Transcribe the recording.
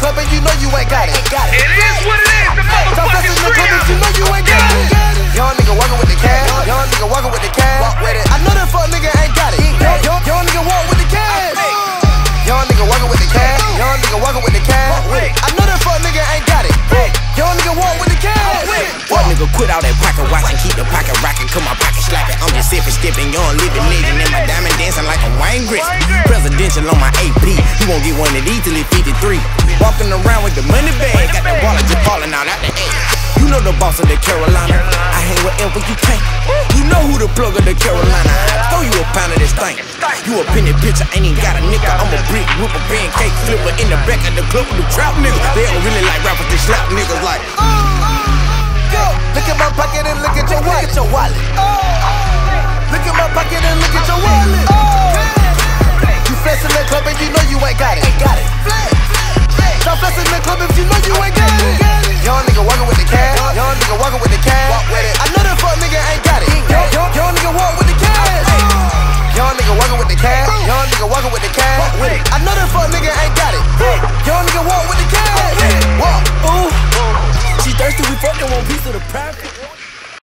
flex in the club and you know you ain't got it. It is what it is. The Stop flexing in the club and you know you ain't got it. Young nigga walking with the cash. Young nigga walking with the cash. Walk with it. I know that fuck nigga ain't got it. Young, nigga walk with the cash. Young nigga walking with the cash. Young nigga walking with the cash. I know that fuck nigga ain't got it. Young nigga walk with the cash. Fuck nigga, quit all that pocket watching, keep the pocket rocking, cause my pocket slapping. I'm just sipping, skipping, young living nigga, and my diamond dancing like a wine grip. Presidential on my AP, you won't get one of these till it 53. Walking around with the money bag, got the wallet just falling out out the air. You know the boss of the Carolina. I hang wherever you can. You know who the plug of the Carolina. I throw you a pound of this thing. You a penny bitch, I ain't even got a nigga. I'm a brick, whip a pancake flipper in the back of the club with the trap niggas. They don't really like rappers, they slap niggas like. Go. Look at my pocket and look at your wallet. Look at your wallet. Oh, oh, They one piece of the profit.